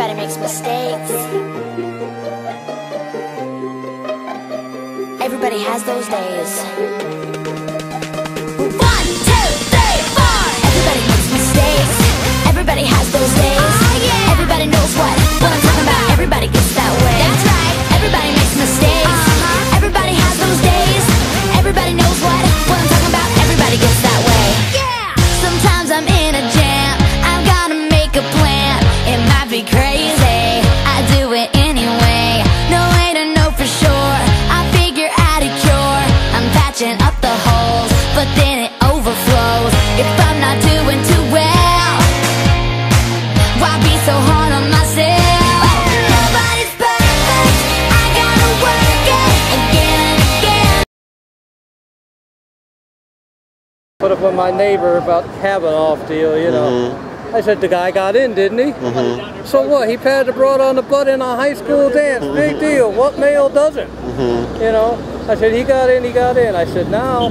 Everybody makes mistakes. Everybody has those days. be two, I'm up the holes, but then it overflows. If I'm not doing too well, why be so hard on myself? Nobody's perfect. I gotta work it again and again. Put up with my neighbor about Kavanaugh deal, you know. Mm-hmm. I said the guy got in, didn't he? Mm-hmm. So what? He patted the broad on the butt in a high school dance. Big deal. What male doesn't? Mm-hmm. You know. I said, he got in, he got in. I said, now.